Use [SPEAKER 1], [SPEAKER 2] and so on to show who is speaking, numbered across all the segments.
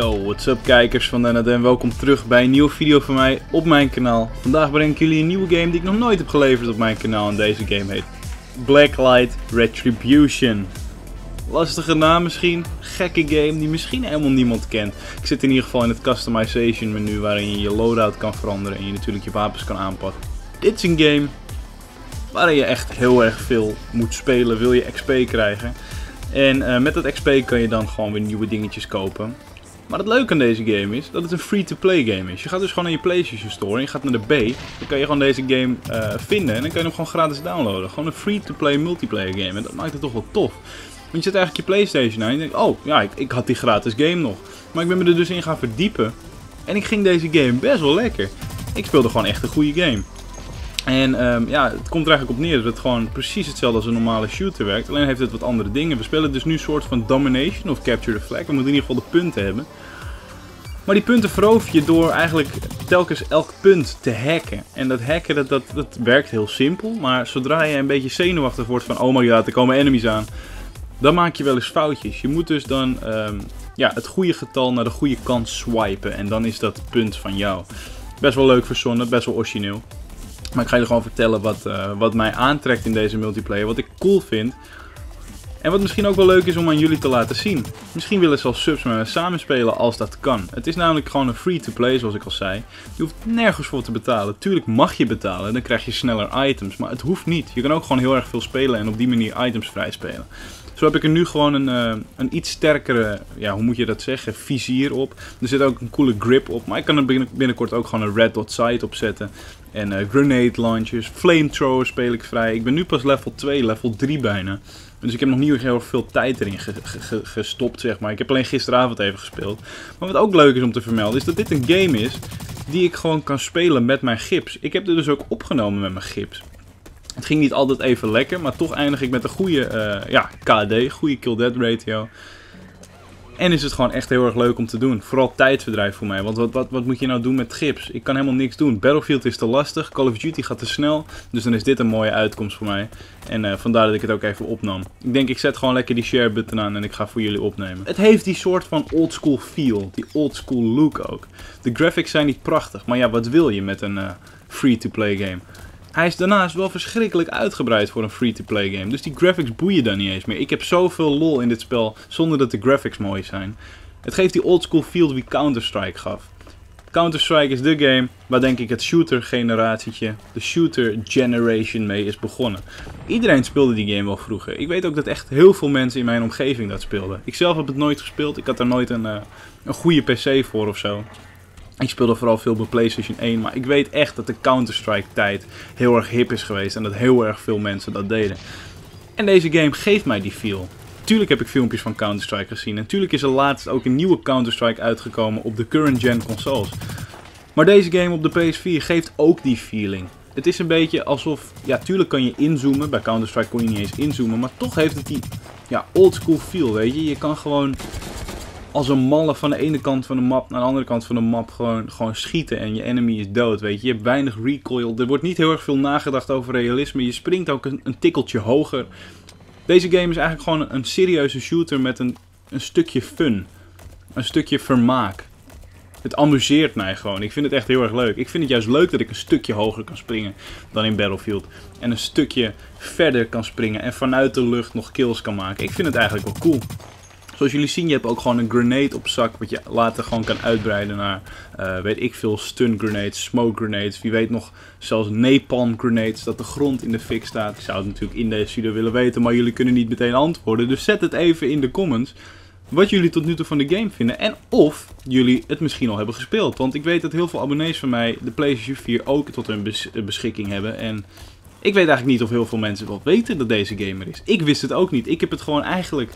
[SPEAKER 1] Yo, what's up kijkers van Dennet en welkom terug bij een nieuwe video van mij op mijn kanaal. Vandaag breng ik jullie een nieuwe game die ik nog nooit heb geleverd op mijn kanaal en deze game heet Blacklight Retribution. Lastige naam misschien, gekke game die misschien helemaal niemand kent. Ik zit in ieder geval in het customization menu waarin je je loadout kan veranderen en je natuurlijk je wapens kan aanpassen. Dit is een game waarin je echt heel erg veel moet spelen, wil je XP krijgen. En uh, met dat XP kan je dan gewoon weer nieuwe dingetjes kopen. Maar het leuke aan deze game is dat het een free-to-play game is. Je gaat dus gewoon naar je PlayStation Store en je gaat naar de B. Dan kan je gewoon deze game uh, vinden en dan kan je hem gewoon gratis downloaden. Gewoon een free-to-play multiplayer game. En dat maakt het toch wel tof. Want je zet eigenlijk je PlayStation aan en je denkt, oh ja, ik, ik had die gratis game nog. Maar ik ben me er dus in gaan verdiepen. En ik ging deze game best wel lekker. Ik speelde gewoon echt een goede game. En um, ja, het komt er eigenlijk op neer dat het gewoon precies hetzelfde als een normale shooter werkt. Alleen heeft het wat andere dingen. We spelen dus nu een soort van domination of capture the flag. We moeten in ieder geval de punten hebben. Maar die punten verover je door eigenlijk telkens elk punt te hacken. En dat hacken, dat, dat, dat werkt heel simpel. Maar zodra je een beetje zenuwachtig wordt van, oh my god, er komen enemies aan. Dan maak je wel eens foutjes. Je moet dus dan um, ja, het goede getal naar de goede kant swipen. En dan is dat punt van jou. Best wel leuk verzonnen, best wel origineel. Maar ik ga je gewoon vertellen wat, uh, wat mij aantrekt in deze multiplayer. Wat ik cool vind. En wat misschien ook wel leuk is om aan jullie te laten zien. Misschien willen ze zelfs subs met me samenspelen als dat kan. Het is namelijk gewoon een free-to-play zoals ik al zei. Je hoeft nergens voor te betalen. Tuurlijk mag je betalen, dan krijg je sneller items. Maar het hoeft niet. Je kan ook gewoon heel erg veel spelen en op die manier items vrij spelen. Zo heb ik er nu gewoon een, uh, een iets sterkere, ja hoe moet je dat zeggen, vizier op. Er zit ook een coole grip op, maar ik kan er binnenkort ook gewoon een red dot sight op zetten. En uh, grenade launchers, flamethrower speel ik vrij. Ik ben nu pas level 2, level 3 bijna. Dus ik heb nog niet heel veel tijd erin ge ge gestopt, zeg maar. Ik heb alleen gisteravond even gespeeld. Maar wat ook leuk is om te vermelden, is dat dit een game is die ik gewoon kan spelen met mijn gips. Ik heb dit dus ook opgenomen met mijn gips. Het ging niet altijd even lekker, maar toch eindig ik met een goede uh, ja, KD, goede kill-death ratio. En is het gewoon echt heel erg leuk om te doen. Vooral tijdverdrijf voor mij. Want wat, wat, wat moet je nou doen met gips? Ik kan helemaal niks doen. Battlefield is te lastig. Call of Duty gaat te snel. Dus dan is dit een mooie uitkomst voor mij. En uh, vandaar dat ik het ook even opnam. Ik denk ik zet gewoon lekker die share button aan en ik ga voor jullie opnemen. Het heeft die soort van old school feel. Die old school look ook. De graphics zijn niet prachtig. Maar ja, wat wil je met een uh, free-to-play game? Hij is daarnaast wel verschrikkelijk uitgebreid voor een free-to-play game. Dus die graphics boeien dan niet eens meer. Ik heb zoveel lol in dit spel zonder dat de graphics mooi zijn. Het geeft die oldschool feel wie Counter-Strike gaf. Counter-Strike is de game waar denk ik het shooter generatietje, de shooter generation mee is begonnen. Iedereen speelde die game wel vroeger. Ik weet ook dat echt heel veel mensen in mijn omgeving dat speelden. Ik zelf heb het nooit gespeeld. Ik had er nooit een, uh, een goede PC voor of zo. Ik speelde vooral veel bij PlayStation 1, maar ik weet echt dat de Counter-Strike tijd heel erg hip is geweest en dat heel erg veel mensen dat deden. En deze game geeft mij die feel. Tuurlijk heb ik filmpjes van Counter-Strike gezien en tuurlijk is er laatst ook een nieuwe Counter-Strike uitgekomen op de current gen consoles. Maar deze game op de PS4 geeft ook die feeling. Het is een beetje alsof, ja tuurlijk kan je inzoomen, bij Counter-Strike kon je niet eens inzoomen, maar toch heeft het die ja, oldschool feel, weet je. Je kan gewoon als een malle van de ene kant van de map naar de andere kant van de map gewoon, gewoon schieten en je enemy is dood, weet je. Je hebt weinig recoil, er wordt niet heel erg veel nagedacht over realisme, je springt ook een, een tikkeltje hoger. Deze game is eigenlijk gewoon een, serieuze shooter met een, een stukje fun, een stukje vermaak. Het amuseert mij gewoon. Ik vind het echt heel erg leuk. Ik vind het juist leuk dat ik een stukje hoger kan springen dan in Battlefield. En een stukje verder kan springen en vanuit de lucht nog kills kan maken. Ik vind het eigenlijk wel cool. Zoals jullie zien, je hebt ook gewoon een grenade op zak. Wat je later gewoon kan uitbreiden naar, uh, weet ik veel, stun grenades, smoke grenades. Wie weet nog zelfs napalm grenades, dat de grond in de fik staat. Ik zou het natuurlijk in deze video willen weten, maar jullie kunnen niet meteen antwoorden. Dus zet het even in de comments wat jullie tot nu toe van de game vinden. En of jullie het misschien al hebben gespeeld. Want ik weet dat heel veel abonnees van mij de PlayStation 4 ook tot hun beschikking hebben. En ik weet eigenlijk niet of heel veel mensen wel weten dat deze gamer is. Ik wist het ook niet. Ik heb het gewoon eigenlijk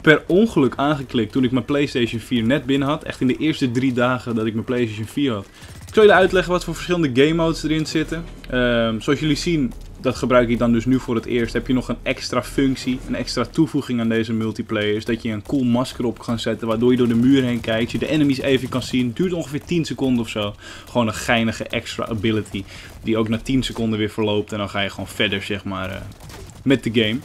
[SPEAKER 1] per ongeluk aangeklikt toen ik mijn PlayStation 4 net binnen had. Echt in de eerste drie dagen dat ik mijn PlayStation 4 had. Ik zal jullie uitleggen wat voor verschillende game modes erin zitten. Um, zoals jullie zien, dat gebruik ik dan dus nu voor het eerst. Heb je nog een extra functie, een extra toevoeging aan deze multiplayer. Is dat je een cool masker op kan zetten, waardoor je door de muur heen kijkt. Je de enemies even kan zien. Duurt ongeveer 10 seconden of zo. Gewoon een geinige extra ability. Die ook na 10 seconden weer verloopt. En dan ga je gewoon verder, zeg maar, uh, met de game.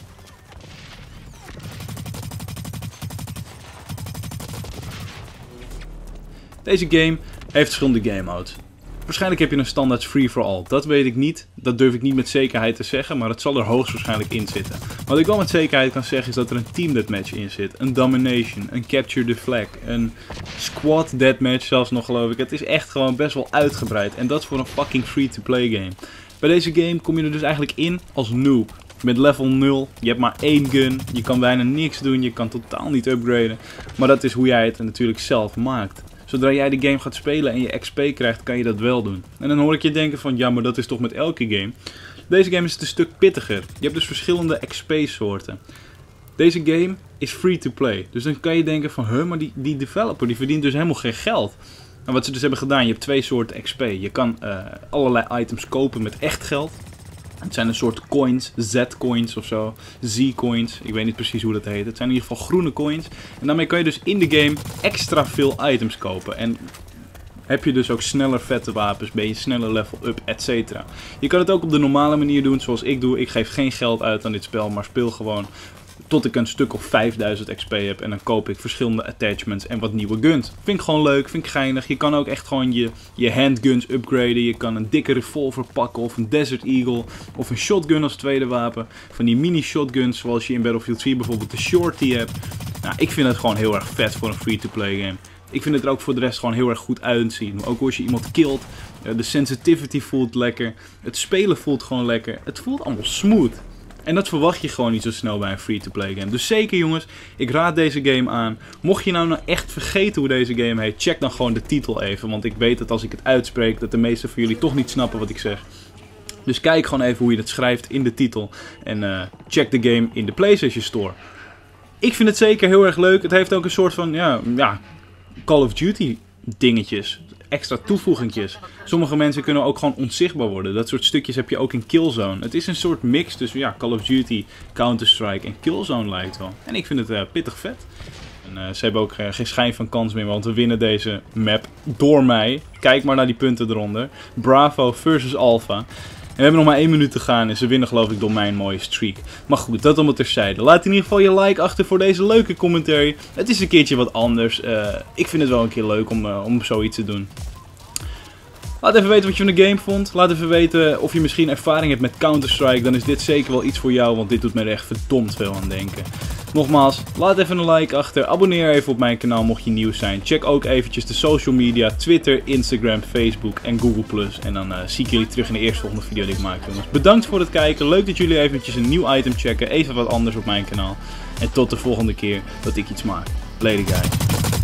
[SPEAKER 1] Deze game heeft verschillende game modes. Waarschijnlijk heb je een standaard free-for-all. Dat weet ik niet. Dat durf ik niet met zekerheid te zeggen, maar het zal er hoogstwaarschijnlijk in zitten. Wat ik wel met zekerheid kan zeggen is dat er een team deathmatch in zit. Een domination, een capture the flag, een squad deathmatch zelfs nog geloof ik. Het is echt gewoon best wel uitgebreid. En dat voor een fucking free-to-play game. Bij deze game kom je er dus eigenlijk in als noob. Met level 0, je hebt maar één gun, je kan bijna niks doen, je kan totaal niet upgraden. Maar dat is hoe jij het natuurlijk zelf maakt. Zodra jij de game gaat spelen en je XP krijgt, kan je dat wel doen. En dan hoor ik je denken van, ja, maar dat is toch met elke game. Deze game is het een stuk pittiger. Je hebt dus verschillende XP-soorten. Deze game is free to play. Dus dan kan je denken van, huh, maar die, die developer die verdient dus helemaal geen geld. En wat ze dus hebben gedaan, je hebt twee soorten XP. Je kan uh, allerlei items kopen met echt geld. Het zijn een soort coins, Z-coins of zo, Z-coins, ik weet niet precies hoe dat heet. Het zijn in ieder geval groene coins. En daarmee kan je dus in de game extra veel items kopen. En heb je dus ook sneller vette wapens, ben je sneller level up, etc. Je kan het ook op de normale manier doen, zoals ik doe. Ik geef geen geld uit aan dit spel, maar speel gewoon tot ik een stuk of 5000 XP heb. En dan koop ik verschillende attachments en wat nieuwe guns. Vind ik gewoon leuk, vind ik geinig. Je kan ook echt gewoon je, je handguns upgraden. Je kan een dikke revolver pakken of een Desert Eagle. Of een shotgun als tweede wapen. Van die mini shotguns zoals je in Battlefield 4 bijvoorbeeld de Shorty hebt. Nou, ik vind het gewoon heel erg vet voor een free-to-play game. Ik vind het er ook voor de rest gewoon heel erg goed uitzien. Ook als je iemand killt, eh, de sensitivity voelt lekker. Het spelen voelt gewoon lekker. Het voelt allemaal smooth. En dat verwacht je gewoon niet zo snel bij een free-to-play game. Dus zeker jongens, ik raad deze game aan. Mocht je nou, nou echt vergeten hoe deze game heet, check dan gewoon de titel even. Want ik weet dat als ik het uitspreek, dat de meeste van jullie toch niet snappen wat ik zeg. Dus kijk gewoon even hoe je het schrijft in de titel. En uh, check de game in de PlayStation Store. Ik vind het zeker heel erg leuk. Het heeft ook een soort van ja, ja, Call of Duty dingetjes extra toevoegingjes. Sommige mensen kunnen ook gewoon onzichtbaar worden. Dat soort stukjes heb je ook in Killzone. Het is een soort mix tussen ja, Call of Duty, Counter-Strike en Killzone lijkt wel. En ik vind het uh, pittig vet. En, uh, ze hebben ook uh, geen schijn van kans meer, want we winnen deze map door mij. Kijk maar naar die punten eronder. Bravo versus Alpha. En we hebben nog maar één minuut te gaan en ze winnen geloof ik door mijn mooie streak. Maar goed, dat allemaal terzijde. Laat in ieder geval je like achter voor deze leuke commentary. Het is een keertje wat anders. Uh, ik vind het wel een keer leuk om, uh, om zoiets te doen. Laat even weten wat je van de game vond. Laat even weten of je misschien ervaring hebt met Counter-Strike. Dan is dit zeker wel iets voor jou, want dit doet me er echt verdomd veel aan denken. Nogmaals, laat even een like achter. Abonneer even op mijn kanaal mocht je nieuw zijn. Check ook eventjes de social media. Twitter, Instagram, Facebook en Google+. En dan uh, zie ik jullie terug in de eerste volgende video die ik maak. Bedankt voor het kijken. Leuk dat jullie eventjes een nieuw item checken. Even wat anders op mijn kanaal. En tot de volgende keer dat ik iets maak. Later guys.